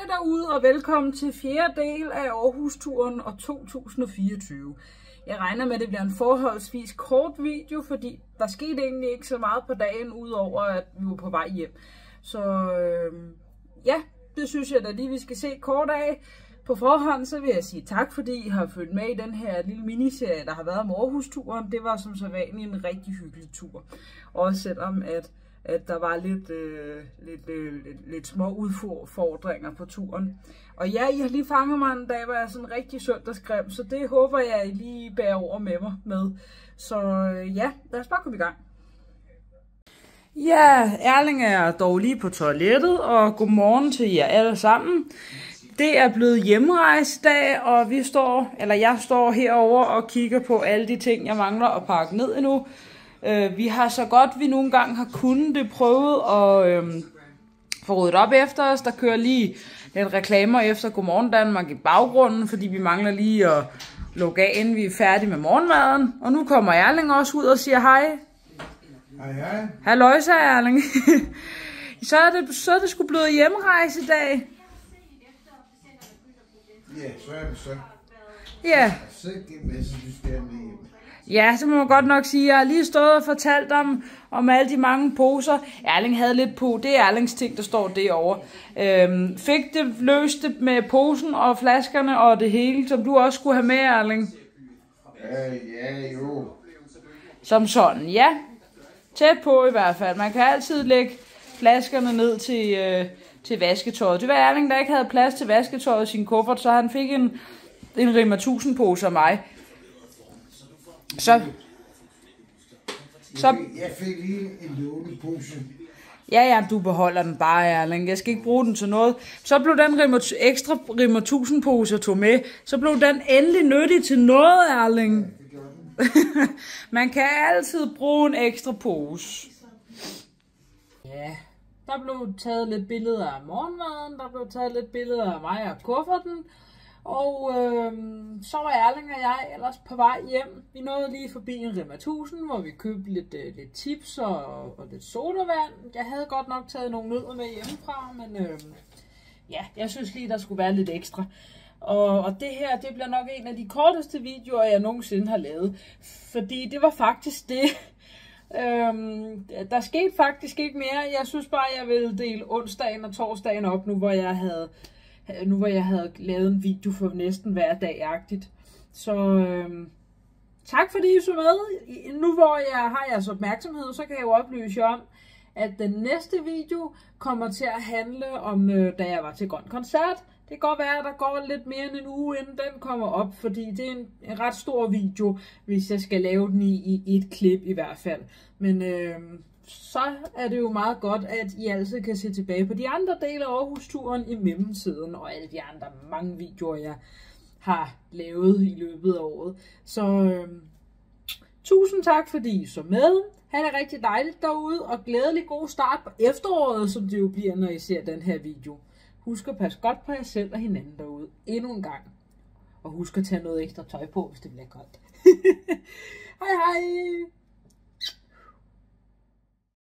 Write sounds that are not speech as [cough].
Hej derude og velkommen til fjerde del af Aarhus-turen og 2024. Jeg regner med, at det bliver en forholdsvis kort video, fordi der skete egentlig ikke så meget på dagen, udover at vi var på vej hjem. Så øh, ja, det synes jeg da lige, vi skal se kort af. På forhånd så vil jeg sige tak, fordi I har fulgt med i den her lille miniserie, der har været om Aarhus-turen. Det var som så vanligt en rigtig hyggelig tur. Også selvom at at der var lidt, øh, lidt, øh, lidt, lidt små udfordringer på turen. Og ja, I har lige fanget mig en dag, hvor jeg er sådan rigtig søndagsgrim, så det håber jeg, I lige bærer over med mig med. Så øh, ja, lad os bare komme i gang. Ja, Erling er dog lige på toilettet, og godmorgen til jer alle sammen. Det er blevet hjemrejsdag, og vi står, eller jeg står herover og kigger på alle de ting, jeg mangler at pakke ned endnu. Øh, vi har så godt vi nogle gange har kunnet det prøvet at øh, få ryddet op efter os. Der kører lige lidt reklamer efter Godmorgen Danmark i baggrunden, fordi vi mangler lige at lukke af, inden vi er færdige med morgenmaden. Og nu kommer Erling også ud og siger hej. Hej hej. Halløjsa Erling. [laughs] så, er det, så er det sgu blevet hjemrejse i dag. Ja, så er det så. Ja. Så en masse, du skal med hjem. Ja, så må man godt nok sige. Jeg har lige stået og fortalt om, om alle de mange poser. Erling havde lidt på. Det er Erlings ting, der står derovre. Øhm, fik det løst det med posen og flaskerne og det hele, som du også skulle have med, Erling? Ja, ja, jo. Som sådan, ja. Tæt på i hvert fald. Man kan altid lægge flaskerne ned til, øh, til vasketøjet. Det var Erling, der ikke havde plads til vasketøjet i sin kuffert, så han fik en, en Rima 1000 pose af mig. Så, så, Jeg fik lige en lånepose. ja, ja, du beholder den bare, Erling. Jeg skal ikke bruge den til noget. Så blev den rimmer, ekstra Rimmer 1000 pose, jeg tog med. Så blev den endelig nyttig til noget, Erling. [laughs] Man kan altid bruge en ekstra pose. Ja, der blev taget lidt billeder af morgenmaden, der blev taget lidt billeder af mig og kufferten. Og øh, så var Erling og jeg ellers på vej hjem. Vi nåede lige forbi en Rema 1000, hvor vi købte lidt, øh, lidt tips og, og lidt sodavand. Jeg havde godt nok taget nogle nødder med hjemmefra, men øh, ja, jeg synes lige, der skulle være lidt ekstra. Og, og det her, det bliver nok en af de korteste videoer, jeg nogensinde har lavet. Fordi det var faktisk det. [laughs] Øhm, der skete faktisk ikke mere. Jeg synes bare, jeg ville dele onsdagen og torsdagen op nu, hvor jeg havde nu hvor jeg havde lavet en video for næsten hver dag-agtigt. Så øhm, tak fordi I så med. Nu hvor jeg har jeres opmærksomhed, så kan jeg jo oplyse jer om, at den næste video kommer til at handle om, øh, da jeg var til Grøn Koncert. Det kan godt være, at der går lidt mere end en uge, inden den kommer op, fordi det er en, en ret stor video, hvis jeg skal lave den i, i et klip i hvert fald. Men øh, så er det jo meget godt, at I altså kan se tilbage på de andre dele af Aarhus-turen i mellemtiden, og alle de andre mange videoer, jeg har lavet i løbet af året. Så øh, tusind tak, fordi I så med. Han er rigtig dejligt derude, og glædelig god start på efteråret, som det jo bliver, når I ser den her video. Husk at passe godt på jer selv og hinanden derude. Endnu en gang. Og husk at tage noget ekstra tøj på, hvis det bliver koldt. [laughs] hej hej!